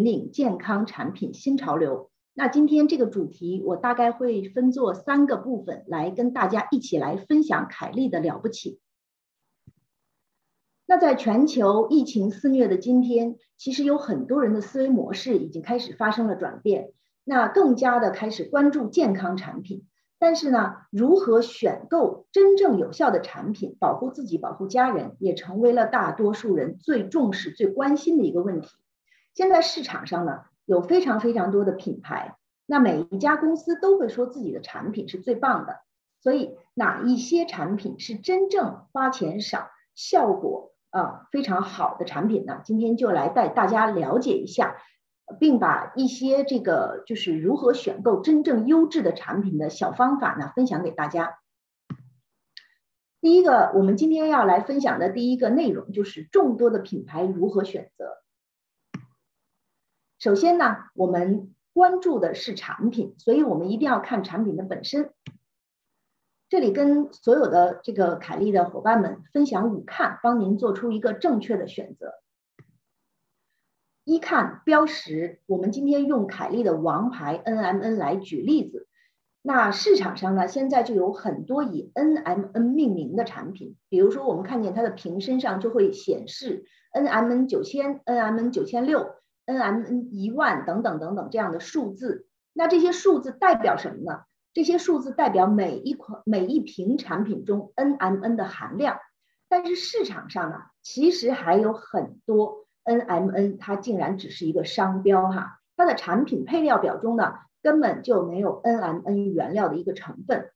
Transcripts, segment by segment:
引领健康产品新潮流。那今天这个主题，我大概会分作三个部分来跟大家一起来分享凯利的了不起。那在全球疫情肆虐的今天，其实有很多人的思维模式已经开始发生了转变，那更加的开始关注健康产品。但是呢，如何选购真正有效的产品，保护自己、保护家人，也成为了大多数人最重视、最关心的一个问题。现在市场上呢，有非常非常多的品牌，那每一家公司都会说自己的产品是最棒的。所以，哪一些产品是真正花钱少、效果？啊，非常好的产品呢，今天就来带大家了解一下，并把一些这个就是如何选购真正优质的产品的小方法呢，分享给大家。第一个，我们今天要来分享的第一个内容就是众多的品牌如何选择。首先呢，我们关注的是产品，所以我们一定要看产品的本身。这里跟所有的这个凯利的伙伴们分享五看，帮您做出一个正确的选择。一看标识，我们今天用凯利的王牌 NMN 来举例子。那市场上呢，现在就有很多以 NMN 命名的产品，比如说我们看见它的瓶身上就会显示 NMN 九千、NMN 九千六、NMN 一万等等等等这样的数字。那这些数字代表什么呢？这些数字代表每一款每一瓶产品中 NMN 的含量，但是市场上呢，其实还有很多 NMN，它竟然只是一个商标哈，它的产品配料表中呢根本就没有 NMN 原料的一个成分，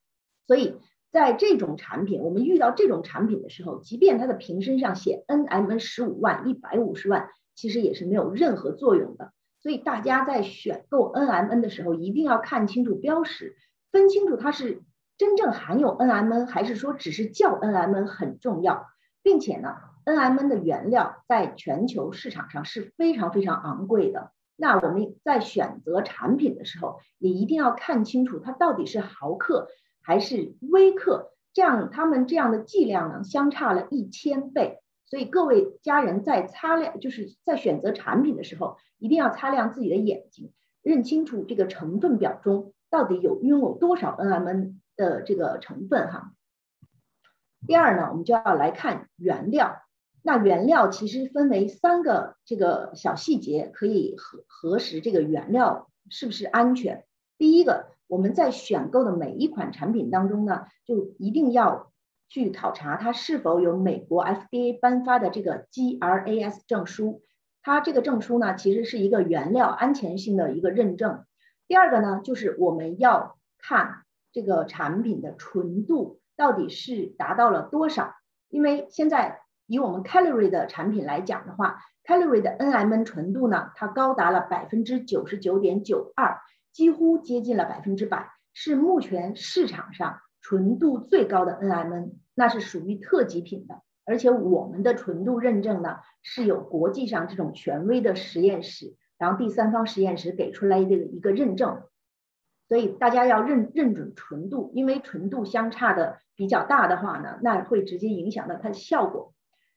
所以在这种产品，我们遇到这种产品的时候，即便它的瓶身上写 NMN 十五万、一百五十万，其实也是没有任何作用的。所以大家在选购 NMN 的时候，一定要看清楚标识。分清楚它是真正含有 NMN 还是说只是叫 NMN 很重要，并且呢，NMN 的原料在全球市场上是非常非常昂贵的。那我们在选择产品的时候，也一定要看清楚它到底是毫克还是微克，这样它们这样的剂量呢相差了一千倍。所以各位家人在擦亮，就是在选择产品的时候，一定要擦亮自己的眼睛，认清楚这个成分表中。到底有拥有多少 NMN 的这个成分哈？第二呢，我们就要来看原料。那原料其实分为三个这个小细节，可以核核实这个原料是不是安全。第一个，我们在选购的每一款产品当中呢，就一定要去考察它是否有美国 FDA 颁发的这个 GRAS 证书。它这个证书呢，其实是一个原料安全性的一个认证。第二个呢，就是我们要看这个产品的纯度到底是达到了多少。因为现在以我们 Calorie 的产品来讲的话，Calorie 的 NMN 纯度呢，它高达了百分之九十九点九二，几乎接近了百分之百，是目前市场上纯度最高的 NMN，那是属于特级品的。而且我们的纯度认证呢，是有国际上这种权威的实验室。然后第三方实验室给出来的一个认证，所以大家要认认准纯度，因为纯度相差的比较大的话呢，那会直接影响到它的效果。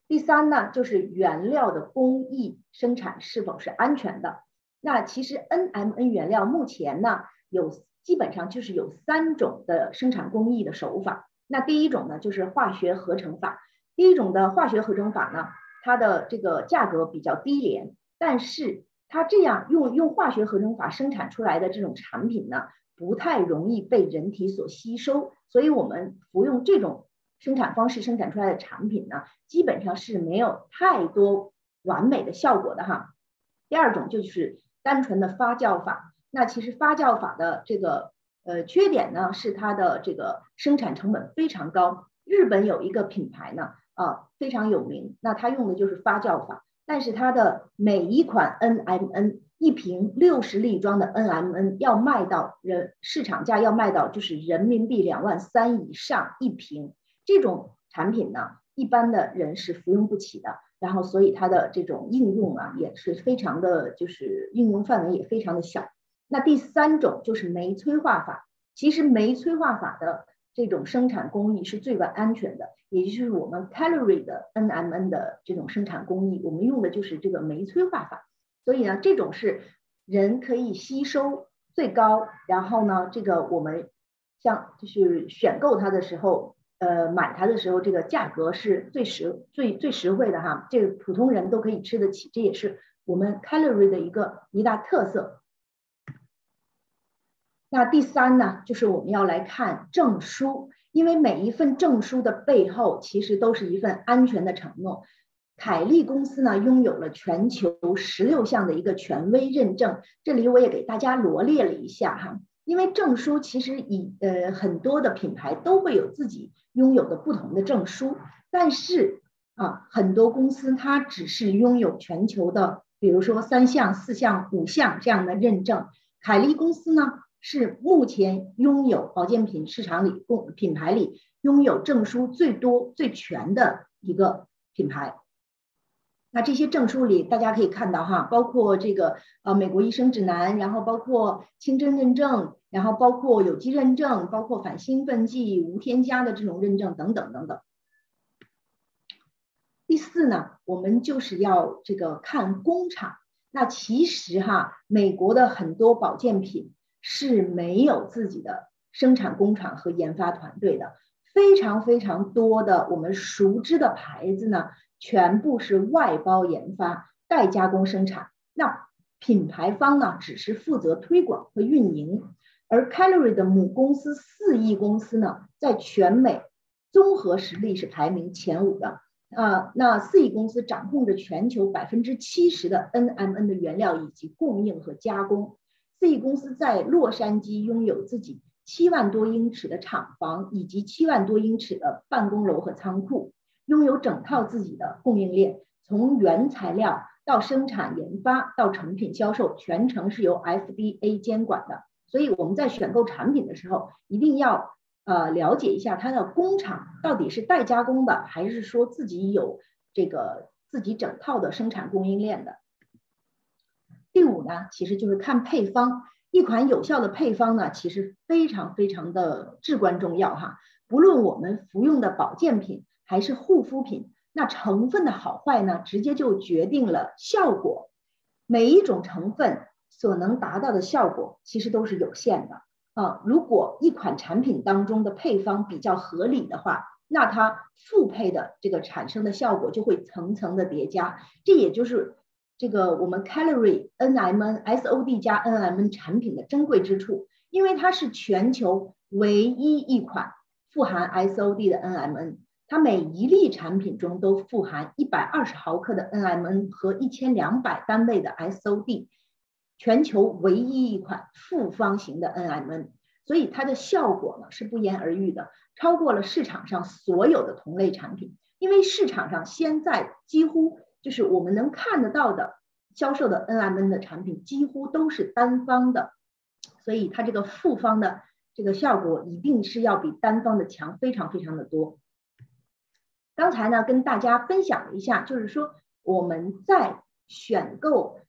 第三呢，就是原料的工艺生产是否是安全的。那其实 NMN 原料目前呢，有基本上就是有三种的生产工艺的手法。那第一种呢，就是化学合成法。第一种的化学合成法呢，它的这个价格比较低廉，但是它这样用用化学合成法生产出来的这种产品呢，不太容易被人体所吸收，所以我们服用这种生产方式生产出来的产品呢，基本上是没有太多完美的效果的哈。第二种就是单纯的发酵法，那其实发酵法的这个呃缺点呢，是它的这个生产成本非常高。日本有一个品牌呢，啊非常有名，那它用的就是发酵法。但是它的每一款 NMN 一瓶六十粒装的 NMN 要卖到人市场价要卖到就是人民币两万三以上一瓶，这种产品呢，一般的人是服用不起的。然后所以它的这种应用啊也是非常的就是应用范围也非常的小。那第三种就是酶催化法，其实酶催化法的。这种生产工艺是最为安全的，也就是我们 Calorie 的 NMN 的这种生产工艺，我们用的就是这个酶催化法。所以呢，这种是人可以吸收最高，然后呢，这个我们像就是选购它的时候，呃，买它的时候，这个价格是最实最最实惠的哈，这个普通人都可以吃得起，这也是我们 Calorie 的一个一大特色。那第三呢，就是我们要来看证书，因为每一份证书的背后，其实都是一份安全的承诺。凯利公司呢，拥有了全球十六项的一个权威认证，这里我也给大家罗列了一下哈。因为证书其实以呃很多的品牌都会有自己拥有的不同的证书，但是啊，很多公司它只是拥有全球的，比如说三项、四项、五项这样的认证。凯利公司呢？是目前拥有保健品市场里供品牌里拥有证书最多最全的一个品牌。那这些证书里，大家可以看到哈，包括这个呃美国医生指南，然后包括清真认证，然后包括有机认证，包括反兴奋剂无添加的这种认证等等等等。第四呢，我们就是要这个看工厂。那其实哈，美国的很多保健品。是没有自己的生产工厂和研发团队的，非常非常多的我们熟知的牌子呢，全部是外包研发、代加工生产。那品牌方呢，只是负责推广和运营。而 Calorie 的母公司四亿公司呢，在全美综合实力是排名前五的。啊，那四亿公司掌控着全球百分之七十的 NMN 的原料以及供应和加工。四亿公司在洛杉矶拥有自己七万多英尺的厂房，以及七万多英尺的办公楼和仓库，拥有整套自己的供应链，从原材料到生产研发到成品销售，全程是由 FDA 监管的。所以我们在选购产品的时候，一定要呃了解一下它的工厂到底是代加工的，还是说自己有这个自己整套的生产供应链的。第五呢，其实就是看配方。一款有效的配方呢，其实非常非常的至关重要哈。不论我们服用的保健品还是护肤品，那成分的好坏呢，直接就决定了效果。每一种成分所能达到的效果，其实都是有限的啊。如果一款产品当中的配方比较合理的话，那它复配的这个产生的效果就会层层的叠加。这也就是。这个我们 Calorie NMN SOD 加 NMN 产品的珍贵之处，因为它是全球唯一一款富含 SOD 的 NMN，它每一粒产品中都富含一百二十毫克的 NMN 和一千两百单位的 SOD，全球唯一一款复方型的 NMN，所以它的效果呢是不言而喻的，超过了市场上所有的同类产品，因为市场上现在几乎。就是我们能看得到的销售的 NMN 的产品几乎都是单方的，所以它这个复方的这个效果一定是要比单方的强，非常非常的多。刚才呢跟大家分享了一下，就是说我们在选购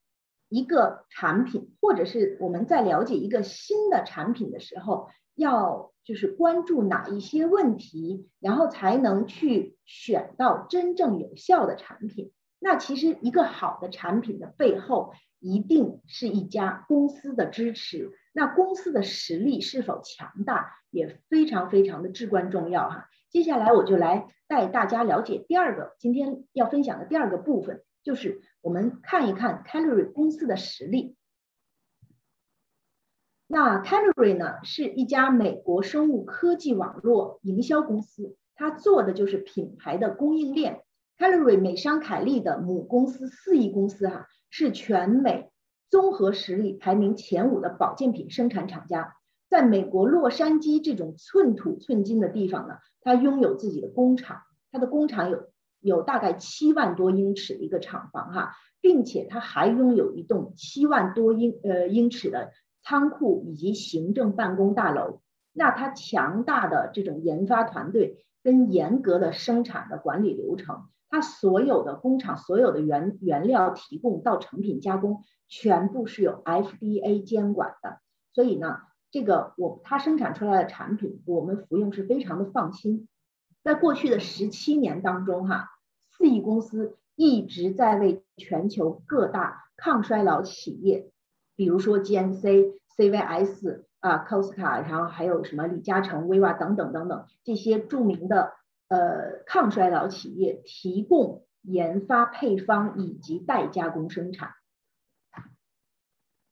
一个产品，或者是我们在了解一个新的产品的时候，要就是关注哪一些问题，然后才能去选到真正有效的产品。那其实一个好的产品的背后，一定是一家公司的支持。那公司的实力是否强大，也非常非常的至关重要哈。接下来我就来带大家了解第二个今天要分享的第二个部分，就是我们看一看 Calorie 公司的实力。那 Calorie 呢，是一家美国生物科技网络营销公司，它做的就是品牌的供应链。Calorie 美商凯利的母公司四亿公司哈，是全美综合实力排名前五的保健品生产厂家。在美国洛杉矶这种寸土寸金的地方呢，它拥有自己的工厂，它的工厂有有大概七万多英尺的一个厂房哈，并且它还拥有一栋七万多英呃英尺的仓库以及行政办公大楼。那它强大的这种研发团队跟严格的生产的管理流程。它所有的工厂所有的原原料提供到成品加工，全部是有 FDA 监管的，所以呢，这个我它生产出来的产品，我们服用是非常的放心。在过去的十七年当中，哈，四亿公司一直在为全球各大抗衰老企业，比如说 GNC、CVS 啊、Costco，然后还有什么李嘉诚、Viva 等等等等这些著名的呃抗衰老企业提供研发配方以及代加工生产。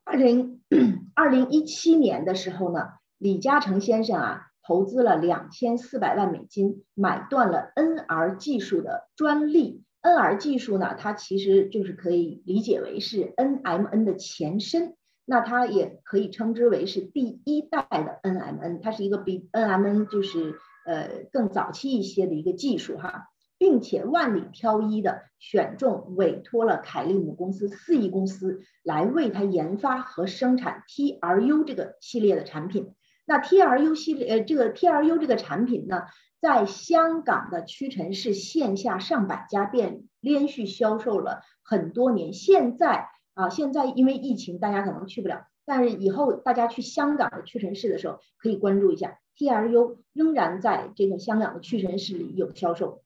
二零 二零一七年的时候呢，李嘉诚先生啊。投资了两千四百万美金，买断了 NR 技术的专利。NR 技术呢，它其实就是可以理解为是 NMN 的前身，那它也可以称之为是第一代的 NMN，它是一个比 NMN 就是呃更早期一些的一个技术哈，并且万里挑一的选中委托了凯利姆公司四亿公司来为它研发和生产 TRU 这个系列的产品。那 T R U 系列，呃，这个 T R U 这个产品呢，在香港的屈臣氏线下上百家店连续销售了很多年。现在啊，现在因为疫情，大家可能去不了，但是以后大家去香港的屈臣氏的时候，可以关注一下 T R U，仍然在这个香港的屈臣氏里有销售。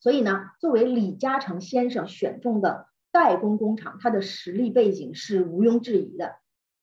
所以呢，作为李嘉诚先生选中的代工工厂，它的实力背景是毋庸置疑的。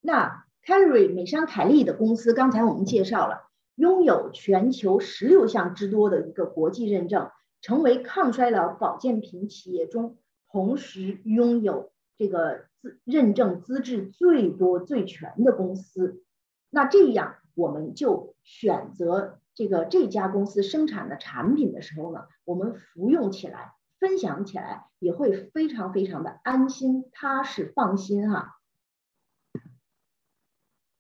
那。Carry 美商凯利的公司，刚才我们介绍了，拥有全球十六项之多的一个国际认证，成为抗衰老保健品企业中同时拥有这个资认证资质最多最全的公司。那这样我们就选择这个这家公司生产的产品的时候呢，我们服用起来、分享起来也会非常非常的安心、踏实、放心哈。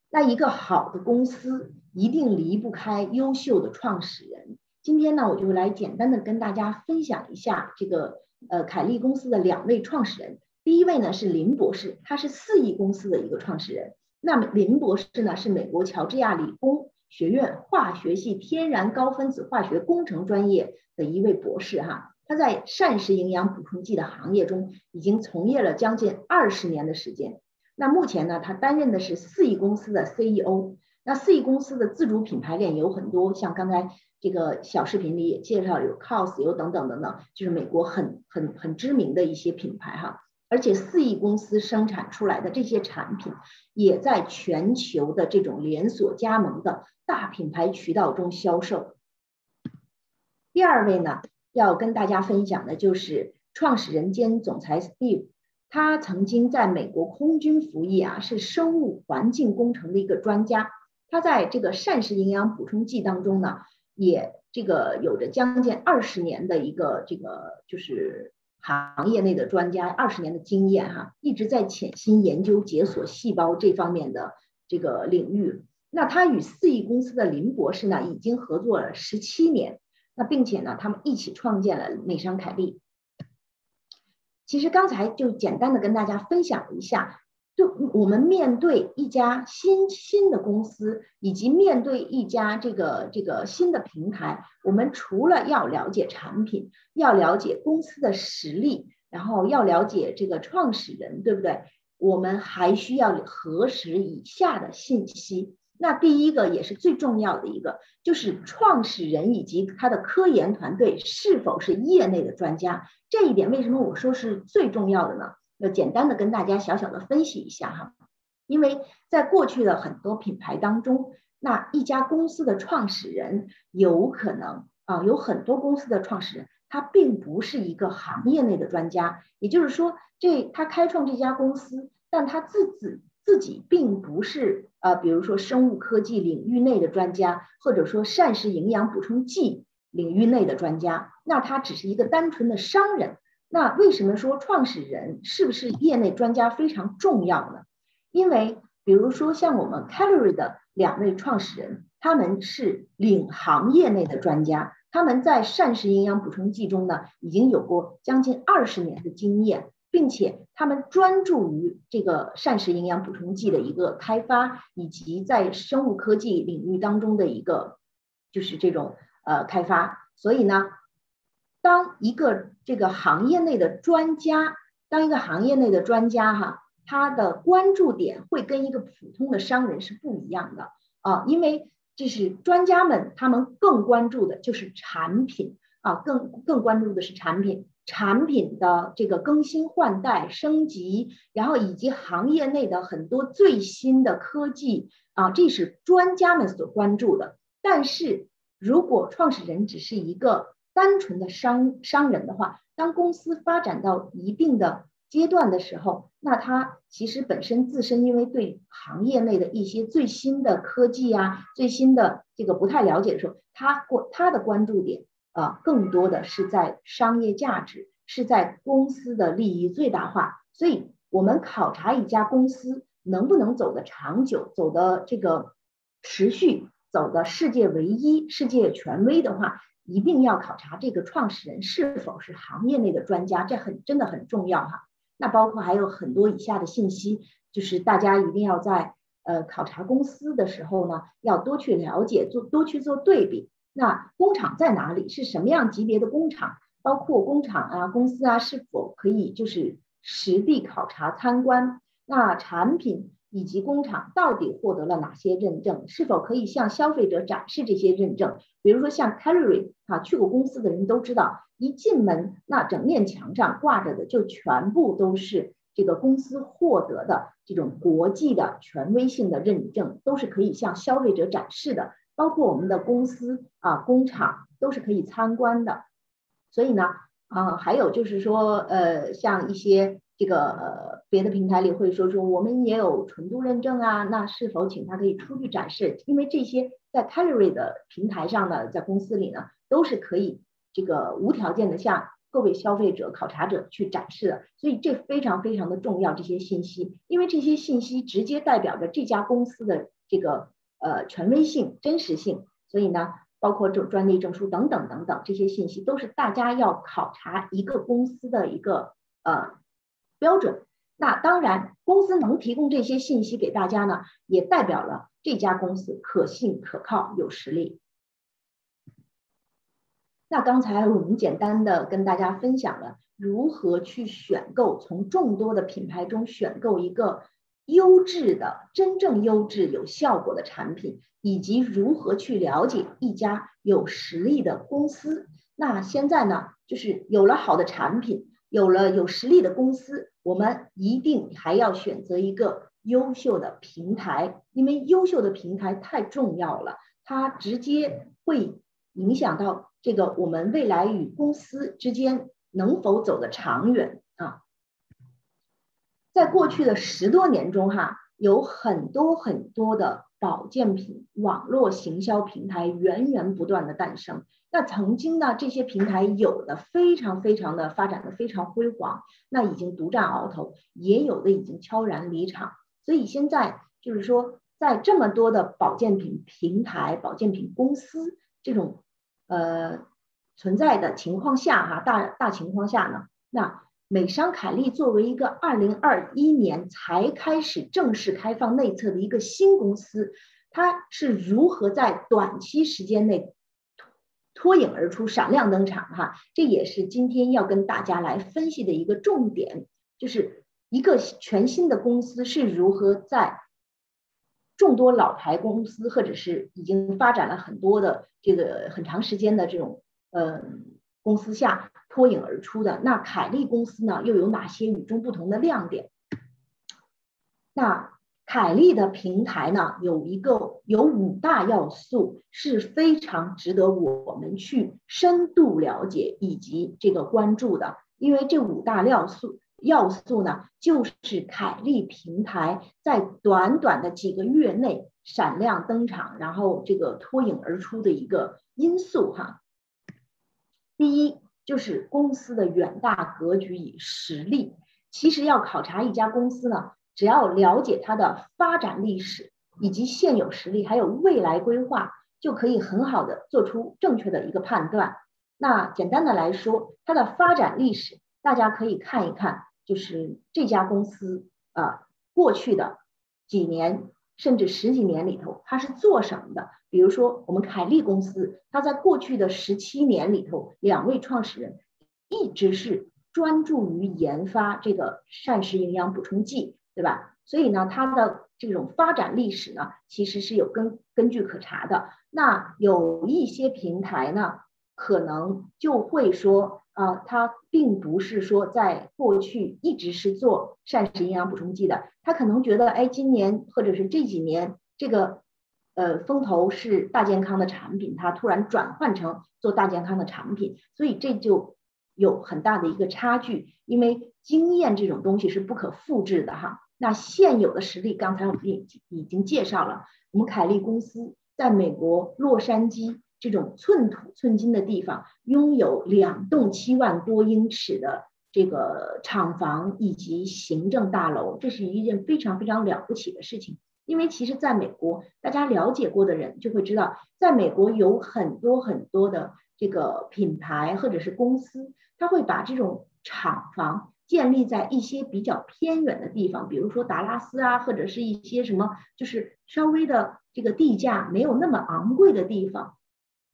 那一个好的公司一定离不开优秀的创始人。今天呢，我就来简单的跟大家分享一下这个呃凯利公司的两位创始人。第一位呢是林博士，他是四亿公司的一个创始人。那么林博士呢是美国乔治亚理工学院化学系天然高分子化学工程专业的一位博士哈。他在膳食营养补充剂的行业中已经从业了将近二十年的时间。那目前呢，他担任的是四亿公司的 CEO。那四亿公司的自主品牌链有很多，像刚才这个小视频里也介绍有 COS，有等等等等，就是美国很很很知名的一些品牌哈。而且四亿公司生产出来的这些产品，也在全球的这种连锁加盟的大品牌渠道中销售。第二位呢，要跟大家分享的就是创始人兼总裁 Steve。他曾经在美国空军服役啊，是生物环境工程的一个专家。他在这个膳食营养补充剂当中呢，也这个有着将近二十年的一个这个就是行业内的专家，二十年的经验哈，一直在潜心研究解锁细胞这方面的这个领域。那他与四亿公司的林博士呢，已经合作了十七年，那并且呢，他们一起创建了美商凯利。其实刚才就简单的跟大家分享一下，就我们面对一家新新的公司，以及面对一家这个这个新的平台，我们除了要了解产品，要了解公司的实力，然后要了解这个创始人，对不对？我们还需要核实以下的信息。那第一个也是最重要的一个，就是创始人以及他的科研团队是否是业内的专家。这一点为什么我说是最重要的呢？要简单的跟大家小小的分析一下哈。因为在过去的很多品牌当中，那一家公司的创始人有可能啊，有很多公司的创始人他并不是一个行业内的专家，也就是说，这他开创这家公司，但他自己。自己并不是呃，比如说生物科技领域内的专家，或者说膳食营养补充剂领域内的专家，那他只是一个单纯的商人。那为什么说创始人是不是业内专家非常重要呢？因为比如说像我们 Calorie 的两位创始人，他们是领行业内的专家，他们在膳食营养补充剂中呢，已经有过将近二十年的经验。并且他们专注于这个膳食营养补充剂的一个开发，以及在生物科技领域当中的一个就是这种呃开发。所以呢，当一个这个行业内的专家，当一个行业内的专家哈，他的关注点会跟一个普通的商人是不一样的啊，因为这是专家们他们更关注的就是产品啊，更更关注的是产品。产品的这个更新换代、升级，然后以及行业内的很多最新的科技啊，这是专家们所关注的。但是如果创始人只是一个单纯的商商人的话，当公司发展到一定的阶段的时候，那他其实本身自身因为对行业内的一些最新的科技啊、最新的这个不太了解的时候，他过他的关注点。啊，更多的是在商业价值，是在公司的利益最大化。所以，我们考察一家公司能不能走得长久，走的这个持续，走的世界唯一、世界权威的话，一定要考察这个创始人是否是行业内的专家，这很真的很重要哈。那包括还有很多以下的信息，就是大家一定要在呃考察公司的时候呢，要多去了解，做多去做对比。那工厂在哪里？是什么样级别的工厂？包括工厂啊、公司啊，是否可以就是实地考察参观？那产品以及工厂到底获得了哪些认证？是否可以向消费者展示这些认证？比如说像 Calorie 啊，去过公司的人都知道，一进门那整面墙上挂着的就全部都是这个公司获得的这种国际的权威性的认证，都是可以向消费者展示的。包括我们的公司啊、工厂都是可以参观的，所以呢，啊，还有就是说，呃，像一些这个呃别的平台里会说说我们也有纯度认证啊，那是否请他可以出具展示？因为这些在 Calorie 的平台上呢，在公司里呢，都是可以这个无条件的向各位消费者、考察者去展示的，所以这非常非常的重要这些信息，因为这些信息直接代表着这家公司的这个。呃，权威性、真实性，所以呢，包括这专利证书等等等等这些信息，都是大家要考察一个公司的一个呃标准。那当然，公司能提供这些信息给大家呢，也代表了这家公司可信、可靠、有实力。那刚才我们简单的跟大家分享了如何去选购，从众多的品牌中选购一个。优质的、真正优质、有效果的产品，以及如何去了解一家有实力的公司。那现在呢，就是有了好的产品，有了有实力的公司，我们一定还要选择一个优秀的平台，因为优秀的平台太重要了，它直接会影响到这个我们未来与公司之间能否走得长远啊。在过去的十多年中，哈，有很多很多的保健品网络行销平台源源不断的诞生。那曾经呢，这些平台有的非常非常的发展的非常辉煌，那已经独占鳌头，也有的已经悄然离场。所以现在就是说，在这么多的保健品平台、保健品公司这种呃存在的情况下，哈，大大情况下呢，那。美商凯利作为一个二零二一年才开始正式开放内测的一个新公司，它是如何在短期时间内脱颖而出、闪亮登场？哈，这也是今天要跟大家来分析的一个重点，就是一个全新的公司是如何在众多老牌公司或者是已经发展了很多的这个很长时间的这种呃公司下。脱颖而出的那凯利公司呢，又有哪些与众不同的亮点？那凯利的平台呢，有一个有五大要素是非常值得我们去深度了解以及这个关注的，因为这五大要素要素呢，就是凯利平台在短短的几个月内闪亮登场，然后这个脱颖而出的一个因素哈。第一。就是公司的远大格局与实力。其实要考察一家公司呢，只要了解它的发展历史以及现有实力，还有未来规划，就可以很好的做出正确的一个判断。那简单的来说，它的发展历史，大家可以看一看，就是这家公司啊，过去的几年甚至十几年里头，它是做什么的？比如说，我们凯利公司，它在过去的十七年里头，两位创始人一直是专注于研发这个膳食营养补充剂，对吧？所以呢，它的这种发展历史呢，其实是有根根据可查的。那有一些平台呢，可能就会说啊，他并不是说在过去一直是做膳食营养补充剂的，他可能觉得哎，今年或者是这几年这个呃风投是大健康的产品，它突然转换成做大健康的产品，所以这就有很大的一个差距，因为经验这种东西是不可复制的哈。那现有的实力，刚才我们已已经介绍了，我们凯利公司在美国洛杉矶。这种寸土寸金的地方，拥有两栋七万多英尺的这个厂房以及行政大楼，这是一件非常非常了不起的事情。因为其实在美国，大家了解过的人就会知道，在美国有很多很多的这个品牌或者是公司，他会把这种厂房建立在一些比较偏远的地方，比如说达拉斯啊，或者是一些什么就是稍微的这个地价没有那么昂贵的地方。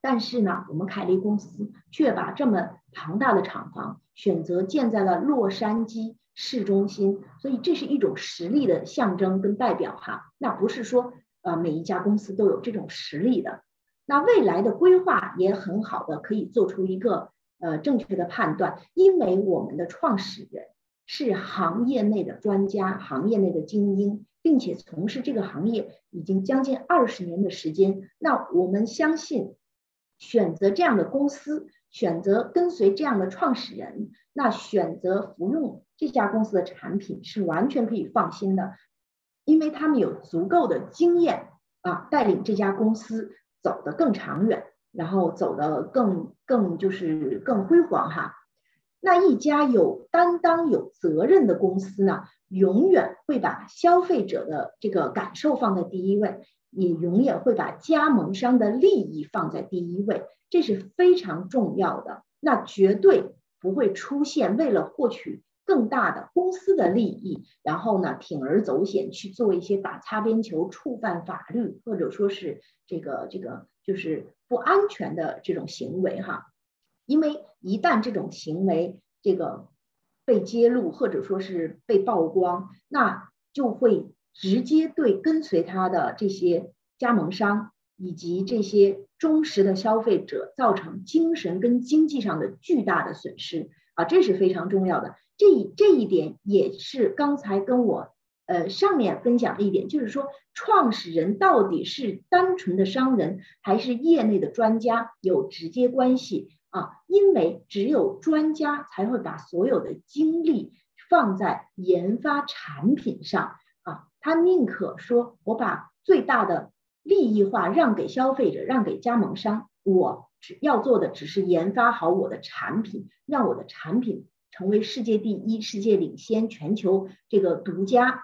但是呢，我们凯利公司却把这么庞大的厂房选择建在了洛杉矶市中心，所以这是一种实力的象征跟代表哈。那不是说呃每一家公司都有这种实力的。那未来的规划也很好的可以做出一个呃正确的判断，因为我们的创始人是行业内的专家、行业内的精英，并且从事这个行业已经将近二十年的时间。那我们相信。选择这样的公司，选择跟随这样的创始人，那选择服用这家公司的产品是完全可以放心的，因为他们有足够的经验啊，带领这家公司走得更长远，然后走得更更就是更辉煌哈。那一家有担当、有责任的公司呢，永远会把消费者的这个感受放在第一位。也永远会把加盟商的利益放在第一位，这是非常重要的。那绝对不会出现为了获取更大的公司的利益，然后呢铤而走险去做一些打擦边球、触犯法律或者说是这个这个就是不安全的这种行为哈。因为一旦这种行为这个被揭露或者说是被曝光，那就会。直接对跟随他的这些加盟商以及这些忠实的消费者造成精神跟经济上的巨大的损失啊，这是非常重要的。这这一点也是刚才跟我呃上面分享的一点，就是说创始人到底是单纯的商人还是业内的专家有直接关系啊，因为只有专家才会把所有的精力放在研发产品上啊。他宁可说，我把最大的利益化让给消费者，让给加盟商，我只要做的只是研发好我的产品，让我的产品成为世界第一、世界领先、全球这个独家。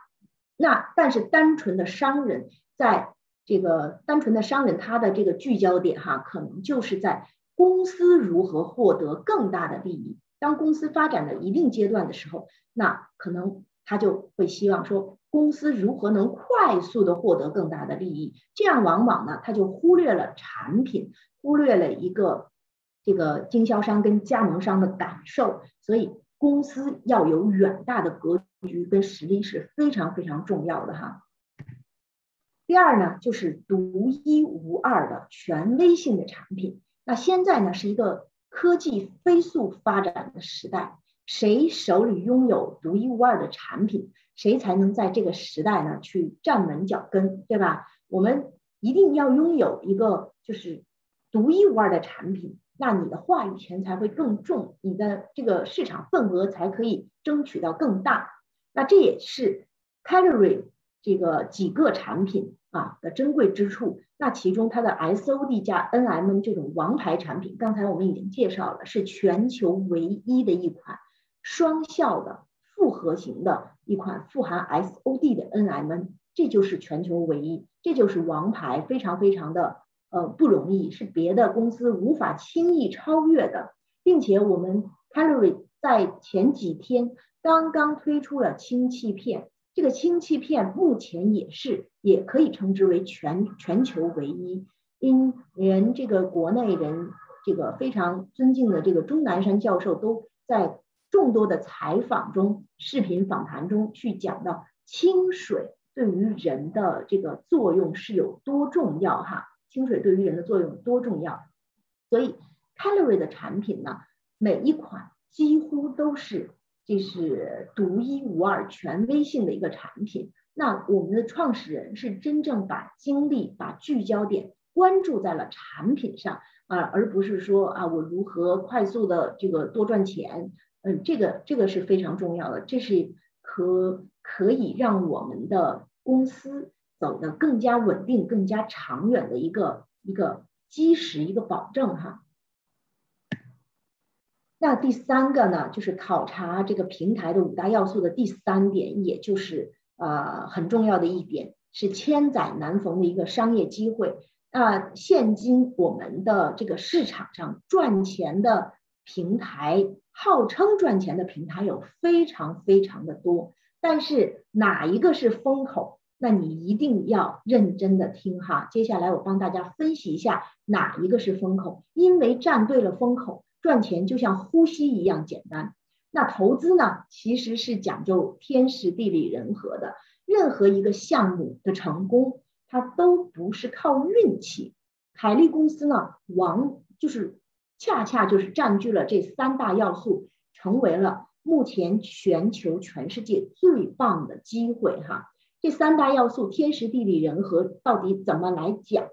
那但是单纯的商人，在这个单纯的商人，他的这个聚焦点哈，可能就是在公司如何获得更大的利益。当公司发展到一定阶段的时候，那可能他就会希望说。公司如何能快速的获得更大的利益？这样往往呢，他就忽略了产品，忽略了一个这个经销商跟加盟商的感受。所以，公司要有远大的格局跟实力是非常非常重要的哈。第二呢，就是独一无二的权威性的产品。那现在呢，是一个科技飞速发展的时代，谁手里拥有独一无二的产品？谁才能在这个时代呢去站稳脚跟，对吧？我们一定要拥有一个就是独一无二的产品，那你的话语权才会更重，你的这个市场份额才可以争取到更大。那这也是 Calorie 这个几个产品啊的珍贵之处。那其中它的 SOD 加 NMN 这种王牌产品，刚才我们已经介绍了，是全球唯一的一款双效的。复合型的一款富含 SOD 的 NMN，这就是全球唯一，这就是王牌，非常非常的呃不容易，是别的公司无法轻易超越的，并且我们 Calorie 在前几天刚刚推出了氢气片，这个氢气片目前也是也可以称之为全全球唯一，因连这个国内人这个非常尊敬的这个钟南山教授都在。众多的采访中、视频访谈中去讲到清水对于人的这个作用是有多重要哈？清水对于人的作用多重要？所以 Calorie 的产品呢，每一款几乎都是这是独一无二、权威性的一个产品。那我们的创始人是真正把精力、把聚焦点关注在了产品上啊，而不是说啊我如何快速的这个多赚钱。嗯，这个这个是非常重要的，这是可可以让我们的公司走得更加稳定、更加长远的一个一个基石、一个保证哈。那第三个呢，就是考察这个平台的五大要素的第三点，也就是呃很重要的一点，是千载难逢的一个商业机会。那现今我们的这个市场上赚钱的平台。号称赚钱的平台有非常非常的多，但是哪一个是风口？那你一定要认真的听哈。接下来我帮大家分析一下哪一个是风口，因为站对了风口，赚钱就像呼吸一样简单。那投资呢，其实是讲究天时地利人和的，任何一个项目的成功，它都不是靠运气。凯利公司呢，王就是。恰恰就是占据了这三大要素，成为了目前全球全世界最棒的机会哈。这三大要素，天时地利人和，到底怎么来讲？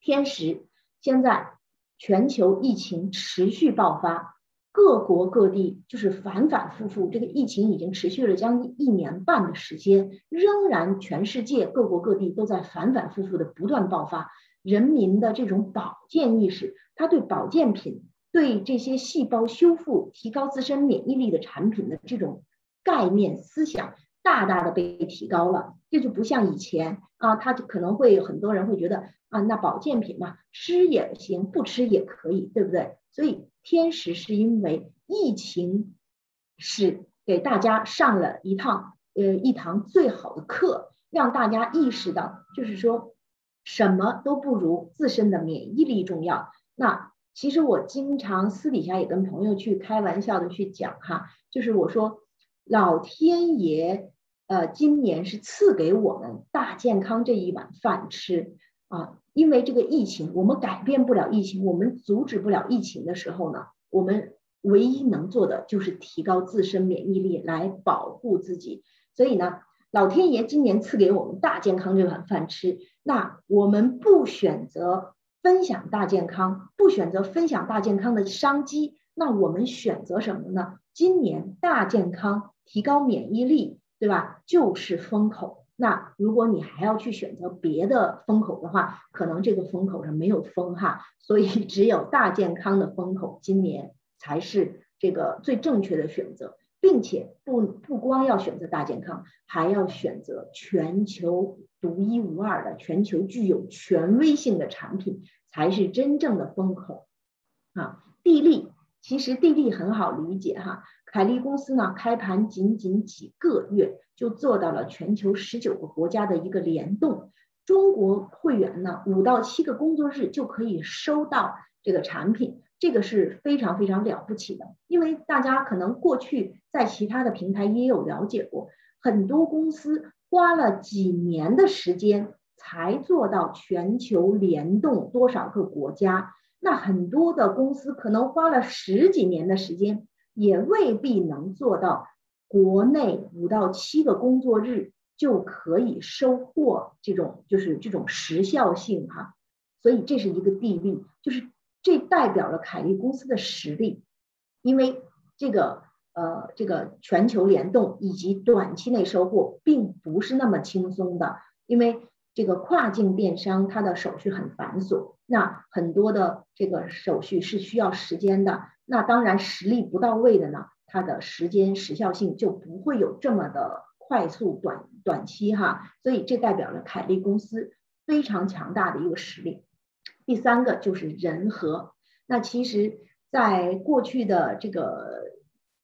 天时，现在全球疫情持续爆发，各国各地就是反反复复，这个疫情已经持续了将近一年半的时间，仍然全世界各国各地都在反反复复的不断爆发。人民的这种保健意识，他对保健品、对这些细胞修复、提高自身免疫力的产品的这种概念思想，大大的被提高了。这就不像以前啊，他就可能会很多人会觉得啊，那保健品嘛，吃也行，不吃也可以，对不对？所以天时是因为疫情是给大家上了一趟呃一堂最好的课，让大家意识到，就是说。什么都不如自身的免疫力重要。那其实我经常私底下也跟朋友去开玩笑的去讲哈，就是我说老天爷呃今年是赐给我们大健康这一碗饭吃啊，因为这个疫情我们改变不了疫情，我们阻止不了疫情的时候呢，我们唯一能做的就是提高自身免疫力来保护自己。所以呢。老天爷今年赐给我们大健康这碗饭吃，那我们不选择分享大健康，不选择分享大健康的商机，那我们选择什么呢？今年大健康提高免疫力，对吧？就是风口。那如果你还要去选择别的风口的话，可能这个风口上没有风哈，所以 只有大健康的风口今年才是这个最正确的选择。并且不不光要选择大健康，还要选择全球独一无二的、全球具有权威性的产品，才是真正的风口啊！地利其实地利很好理解哈，凯利公司呢开盘仅仅几个月就做到了全球十九个国家的一个联动，中国会员呢五到七个工作日就可以收到这个产品。这个是非常非常了不起的，因为大家可能过去在其他的平台也有了解过，很多公司花了几年的时间才做到全球联动多少个国家，那很多的公司可能花了十几年的时间，也未必能做到国内五到七个工作日就可以收获这种就是这种时效性哈，所以这是一个地利，就是。这代表了凯利公司的实力，因为这个呃，这个全球联动以及短期内收获并不是那么轻松的，因为这个跨境电商它的手续很繁琐，那很多的这个手续是需要时间的，那当然实力不到位的呢，它的时间时效性就不会有这么的快速短短期哈，所以这代表了凯利公司非常强大的一个实力。第三个就是人和，那其实，在过去的这个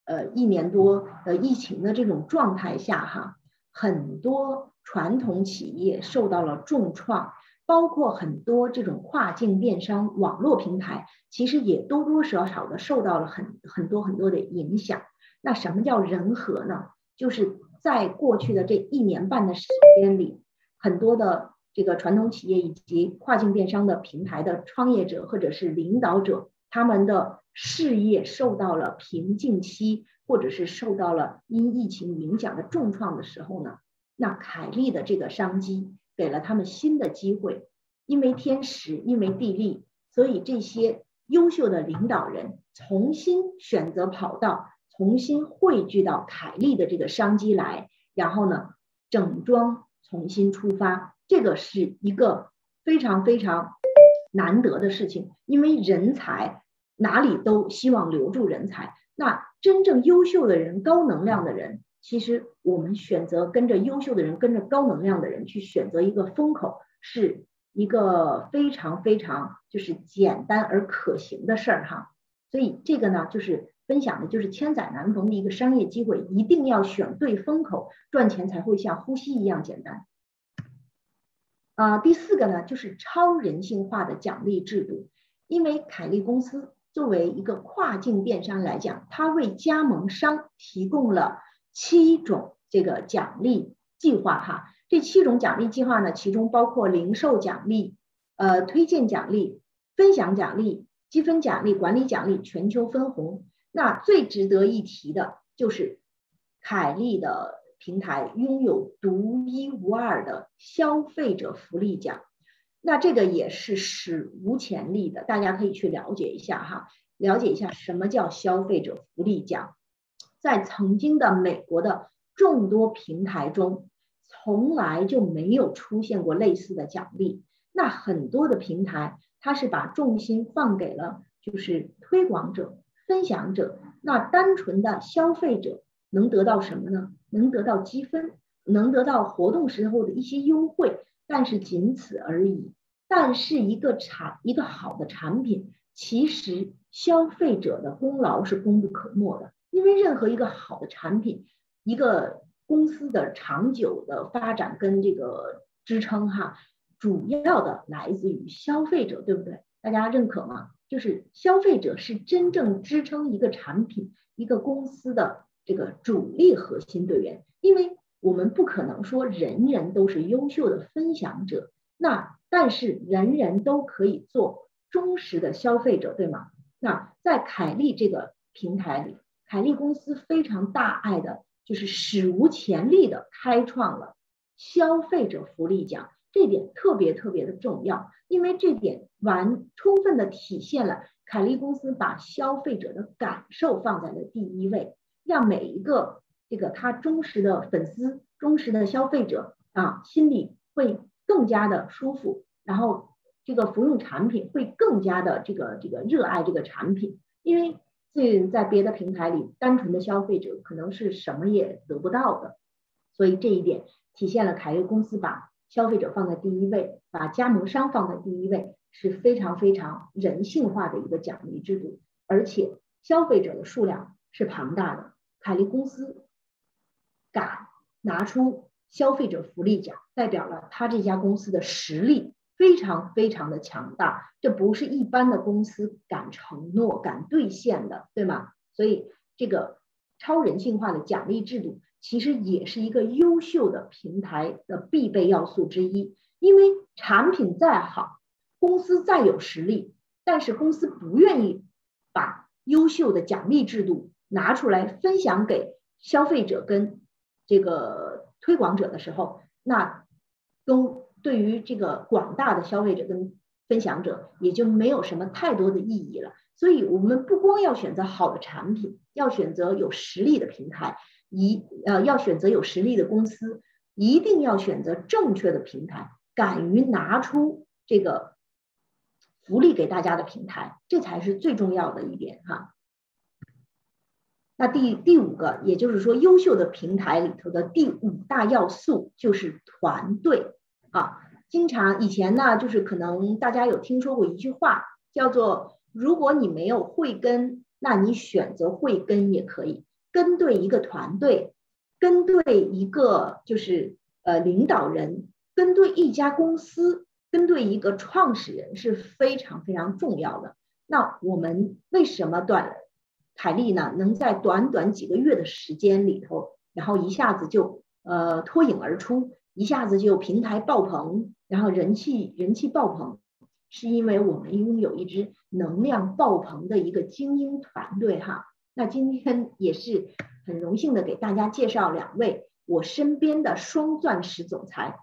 呃一年多的疫情的这种状态下，哈，很多传统企业受到了重创，包括很多这种跨境电商网络平台，其实也多多少少的受到了很很多很多的影响。那什么叫人和呢？就是在过去的这一年半的时间里，很多的。这个传统企业以及跨境电商的平台的创业者或者是领导者，他们的事业受到了瓶颈期，或者是受到了因疫情影响的重创的时候呢，那凯利的这个商机给了他们新的机会，因为天时，因为地利，所以这些优秀的领导人重新选择跑道，重新汇聚到凯利的这个商机来，然后呢，整装重新出发，这个是一个非常非常难得的事情，因为人才哪里都希望留住人才，那真正优秀的人、高能量的人。其实我们选择跟着优秀的人，跟着高能量的人去选择一个风口，是一个非常非常就是简单而可行的事儿哈。所以这个呢，就是分享的就是千载难逢的一个商业机会，一定要选对风口，赚钱才会像呼吸一样简单。啊，第四个呢，就是超人性化的奖励制度，因为凯利公司作为一个跨境电商来讲，它为加盟商提供了。七种这个奖励计划哈，这七种奖励计划呢，其中包括零售奖励、呃推荐奖励、分享奖励、积分奖励、管理奖励、全球分红。那最值得一提的就是凯利的平台拥有独一无二的消费者福利奖，那这个也是史无前例的，大家可以去了解一下哈，了解一下什么叫消费者福利奖。在曾经的美国的众多平台中，从来就没有出现过类似的奖励。那很多的平台，它是把重心放给了就是推广者、分享者。那单纯的消费者能得到什么呢？能得到积分，能得到活动时候的一些优惠，但是仅此而已。但是一个产一个好的产品，其实消费者的功劳是功不可没的。因为任何一个好的产品，一个公司的长久的发展跟这个支撑哈，主要的来自于消费者，对不对？大家认可吗？就是消费者是真正支撑一个产品、一个公司的这个主力核心队员。因为我们不可能说人人都是优秀的分享者，那但是人人都可以做忠实的消费者，对吗？那在凯利这个平台里。凯利公司非常大爱的，就是史无前例的开创了消费者福利奖，这点特别特别的重要，因为这点完充分的体现了凯利公司把消费者的感受放在了第一位，让每一个这个他忠实的粉丝、忠实的消费者啊，心里会更加的舒服，然后这个服用产品会更加的这个这个热爱这个产品，因为。这在别的平台里，单纯的消费者可能是什么也得不到的，所以这一点体现了凯悦公司把消费者放在第一位，把加盟商放在第一位，是非常非常人性化的一个奖励制度，而且消费者的数量是庞大的，凯利公司敢拿出消费者福利奖，代表了他这家公司的实力。非常非常的强大，这不是一般的公司敢承诺、敢兑现的，对吗？所以这个超人性化的奖励制度，其实也是一个优秀的平台的必备要素之一。因为产品再好，公司再有实力，但是公司不愿意把优秀的奖励制度拿出来分享给消费者跟这个推广者的时候，那都。对于这个广大的消费者跟分享者，也就没有什么太多的意义了。所以，我们不光要选择好的产品，要选择有实力的平台，一呃要选择有实力的公司，一定要选择正确的平台，敢于拿出这个福利给大家的平台，这才是最重要的一点哈。那第第五个，也就是说，优秀的平台里头的第五大要素就是团队。啊，经常以前呢，就是可能大家有听说过一句话，叫做“如果你没有慧根，那你选择慧根也可以跟对一个团队，跟对一个就是呃领导人，跟对一家公司，跟对一个创始人是非常非常重要的。那我们为什么短凯利呢，能在短短几个月的时间里头，然后一下子就呃脱颖而出？一下子就平台爆棚，然后人气人气爆棚，是因为我们拥有一支能量爆棚的一个精英团队哈。那今天也是很荣幸的给大家介绍两位我身边的双钻石总裁。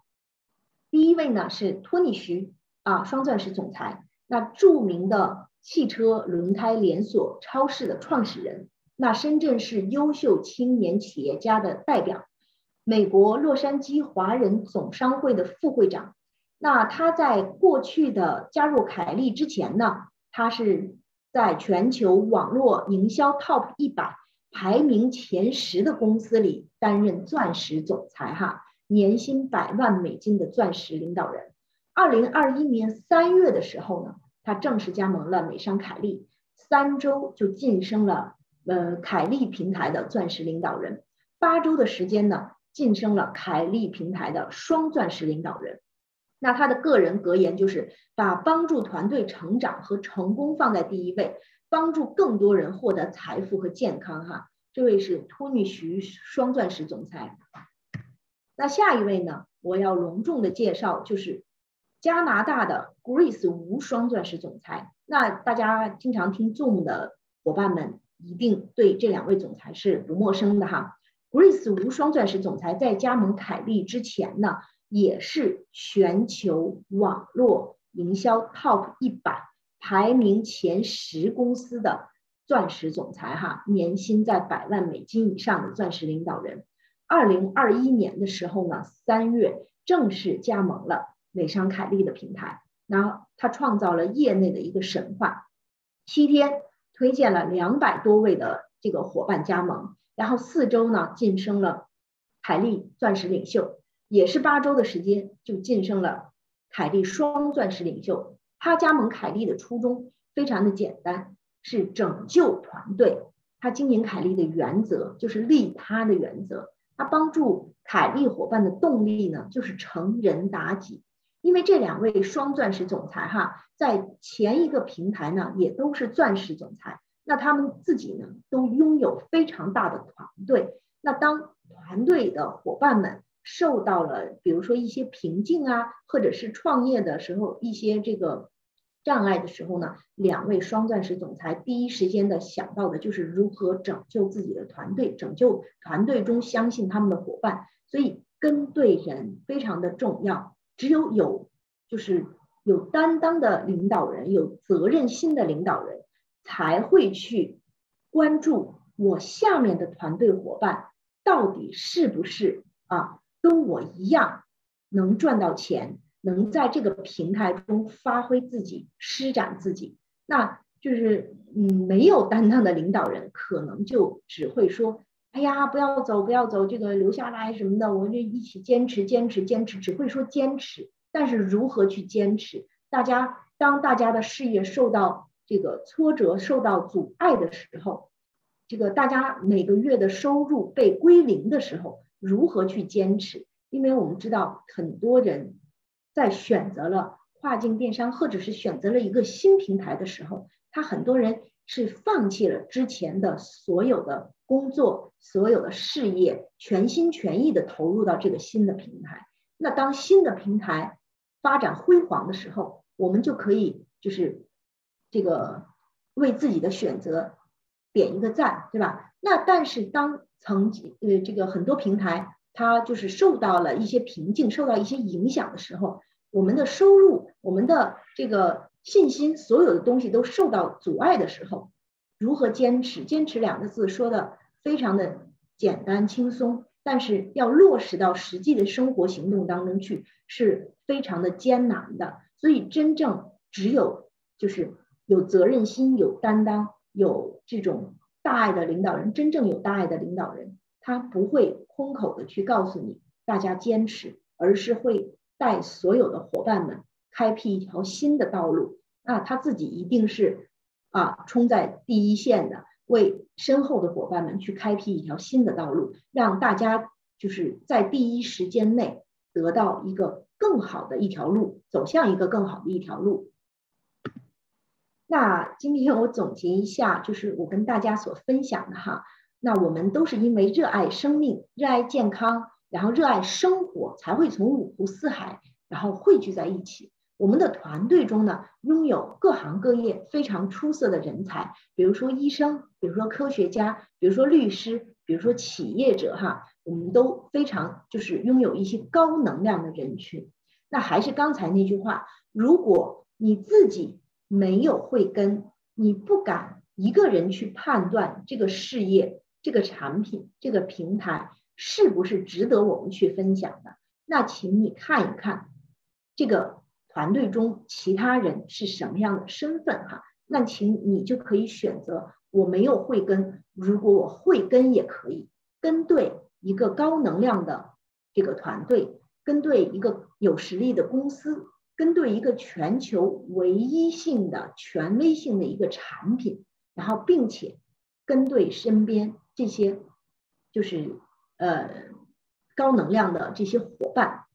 第一位呢是托尼徐啊，双钻石总裁，那著名的汽车轮胎连锁超市的创始人，那深圳市优秀青年企业家的代表，美国洛杉矶华人总商会的副会长。那他在过去的加入凯利之前呢，他是在全球网络营销 TOP 一百排名前十的公司里担任钻石总裁哈。年薪百万美金的钻石领导人，二零二一年三月的时候呢，他正式加盟了美商凯利，三周就晋升了呃凯利平台的钻石领导人，八周的时间呢，晋升了凯利平台的双钻石领导人。那他的个人格言就是把帮助团队成长和成功放在第一位，帮助更多人获得财富和健康。哈，这位是托尼徐双钻石总裁。那下一位呢？我要隆重的介绍，就是加拿大的 Grace 吴双钻石总裁。那大家经常听 Zoom 的伙伴们，一定对这两位总裁是不陌生的哈。Grace 吴双钻石总裁在加盟凯利之前呢，也是全球网络营销 Top 一百排名前十公司的钻石总裁哈，年薪在百万美金以上的钻石领导人。二零二一年的时候呢，三月正式加盟了美商凯利的平台，然后他创造了业内的一个神话，七天推荐了两百多位的这个伙伴加盟，然后四周呢晋升了凯利钻石领袖，也是八周的时间就晋升了凯利双钻石领袖。他加盟凯利的初衷非常的简单，是拯救团队。他经营凯利的原则就是利他的原则。他帮助凯利伙伴的动力呢，就是成人达己。因为这两位双钻石总裁哈，在前一个平台呢，也都是钻石总裁。那他们自己呢，都拥有非常大的团队。那当团队的伙伴们受到了，比如说一些瓶颈啊，或者是创业的时候一些这个。障碍的时候呢，两位双钻石总裁第一时间的想到的就是如何拯救自己的团队，拯救团队中相信他们的伙伴。所以跟对人非常的重要。只有有就是有担当的领导人，有责任心的领导人，才会去关注我下面的团队伙伴到底是不是啊跟我一样能赚到钱。能在这个平台中发挥自己、施展自己，那就是嗯，没有担当的领导人可能就只会说：“哎呀，不要走，不要走，这个留下来什么的，我们就一起坚持、坚持、坚持。”只会说坚持，但是如何去坚持？大家当大家的事业受到这个挫折、受到阻碍的时候，这个大家每个月的收入被归零的时候，如何去坚持？因为我们知道很多人。在选择了跨境电商，或者是选择了一个新平台的时候，他很多人是放弃了之前的所有的工作、所有的事业，全心全意的投入到这个新的平台。那当新的平台发展辉煌的时候，我们就可以就是这个为自己的选择点一个赞，对吧？那但是当曾经呃这个很多平台。它就是受到了一些瓶颈，受到一些影响的时候，我们的收入、我们的这个信心，所有的东西都受到阻碍的时候，如何坚持？坚持两个字说的非常的简单轻松，但是要落实到实际的生活行动当中去，是非常的艰难的。所以，真正只有就是有责任心、有担当、有这种大爱的领导人，真正有大爱的领导人。他不会空口的去告诉你大家坚持，而是会带所有的伙伴们开辟一条新的道路。那他自己一定是啊冲在第一线的，为身后的伙伴们去开辟一条新的道路，让大家就是在第一时间内得到一个更好的一条路，走向一个更好的一条路。那今天我总结一下，就是我跟大家所分享的哈。那我们都是因为热爱生命、热爱健康，然后热爱生活，才会从五湖四海，然后汇聚在一起。我们的团队中呢，拥有各行各业非常出色的人才，比如说医生，比如说科学家，比如说律师，比如说企业者，哈，我们都非常就是拥有一些高能量的人群。那还是刚才那句话，如果你自己没有慧根，你不敢一个人去判断这个事业、这个产品、这个平台是不是值得我们去分享的，那请你看一看这个。团队中其他人是什么样的身份哈？那请你就可以选择我没有慧根，如果我慧根也可以跟对一个高能量的这个团队，跟对一个有实力的公司，跟对一个全球唯一性的权威性的一个产品，然后并且跟对身边这些就是呃高能量的这些伙伴，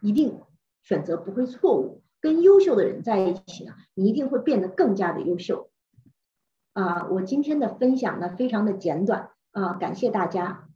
一定。选择不会错误，跟优秀的人在一起呢，你一定会变得更加的优秀。啊，我今天的分享呢非常的简短啊，感谢大家。